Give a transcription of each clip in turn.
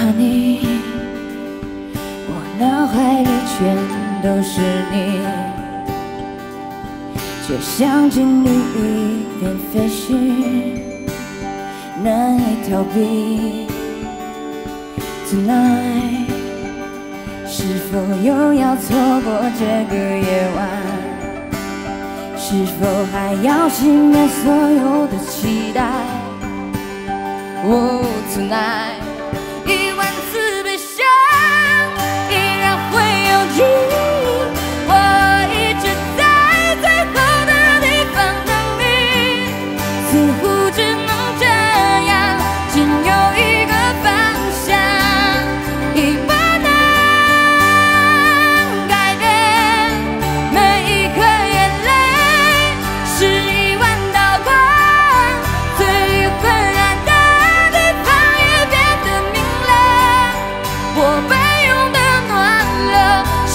和你，我脑海里全都是你，就像经历一点废墟，难以逃避。Tonight，是否又要错过这个夜晚？是否还要熄灭所有的期待？Oh，tonight。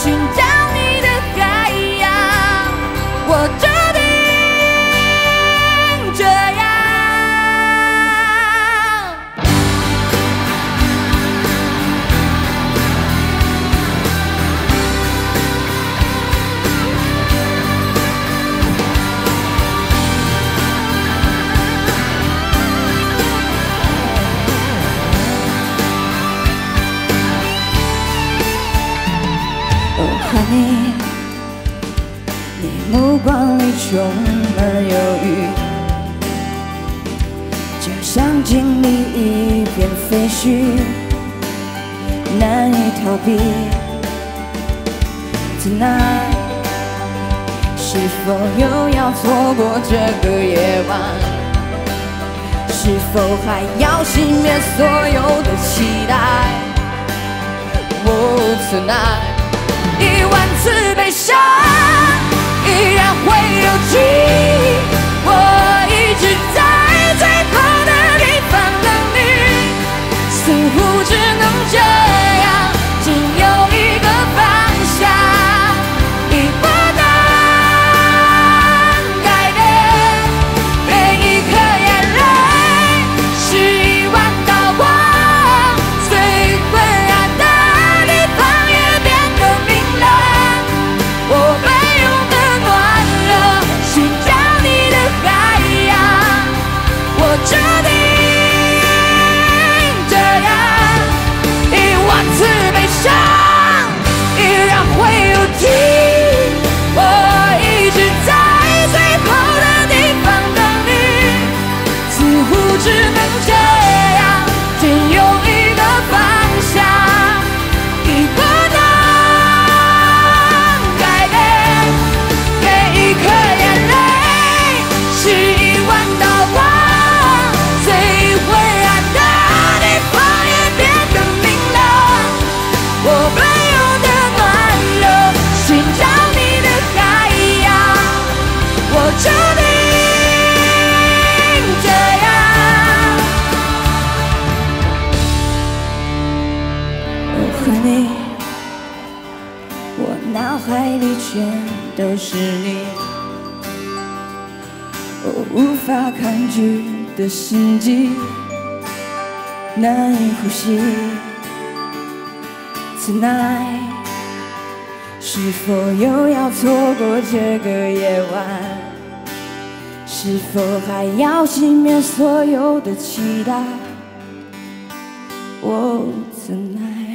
寻找。你，你目光里充满忧郁，就像经历一片废墟，难以逃避。Tonight，是否又要错过这个夜晚？是否还要熄灭所有的期待？Oh tonight。一万次悲伤，依然会有记忆，我一直在最后的地方等你，似乎。全都是你，我无法抗拒的心悸，难以呼吸。Tonight，是否又要错过这个夜晚？是否还要熄灭所有的期待？Oh tonight。